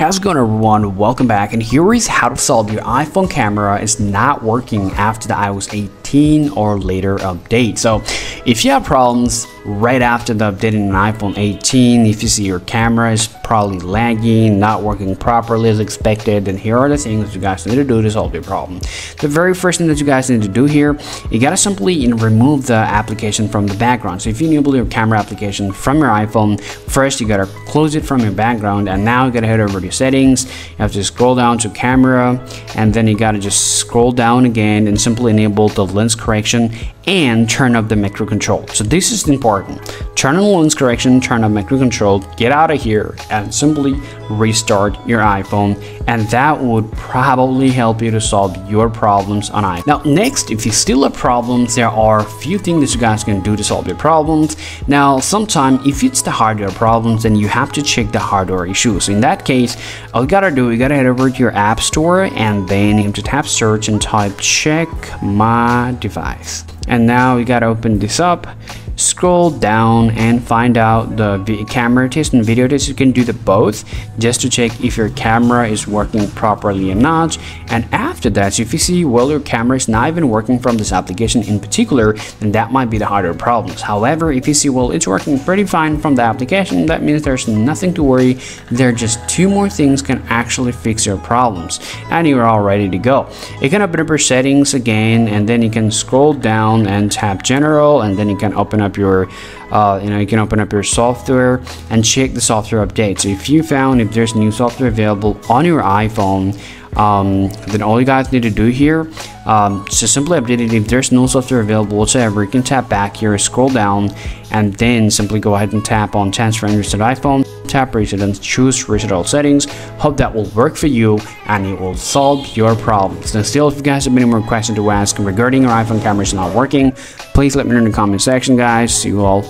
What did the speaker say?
How's it going everyone? Welcome back and here is how to solve your iPhone camera is not working after the iOS 18 or later update. So if you have problems right after the update in iPhone 18, if you see your camera is probably lagging, not working properly as expected, then here are the things that you guys need to do to solve your problem. The very first thing that you guys need to do here, you gotta simply remove the application from the background. So if you enable your camera application from your iPhone, first you gotta close it from your background and now you gotta head over to settings. You have to scroll down to camera and then you gotta just scroll down again and simply enable the lens correction and turn up the macro control. So this is important. Turn on lens correction, turn up macro control, get out of here and simply restart your iPhone and that would probably help you to solve your problems on iPhone. Now next, if you still have problems, there are a few things that you guys can do to solve your problems. Now sometimes if it's the hardware problems, then you have to check the hardware issues. In that case, all you gotta do, you gotta head over to your app store and then you have to tap search and type check my device and now we gotta open this up scroll down and find out the camera test and video test. You can do the both just to check if your camera is working properly or not. And after that if you see well your camera is not even working from this application in particular then that might be the harder problems. However if you see well it's working pretty fine from the application that means there's nothing to worry. There are just two more things can actually fix your problems. And you're all ready to go. You can open up your settings again and then you can scroll down and tap general and then you can open up up your uh, you know you can open up your software and check the software updates so if you found if there's new software available on your iphone um, then all you guys need to do here um, simply update it if there's no software available whatsoever. You can tap back here scroll down and then simply go ahead and tap on transfer and iphone tap and choose reset all settings. Hope that will work for you and it will solve your problems. Now still if you guys have any more questions to ask regarding your iphone camera is not working please let me know in the comment section guys. See you all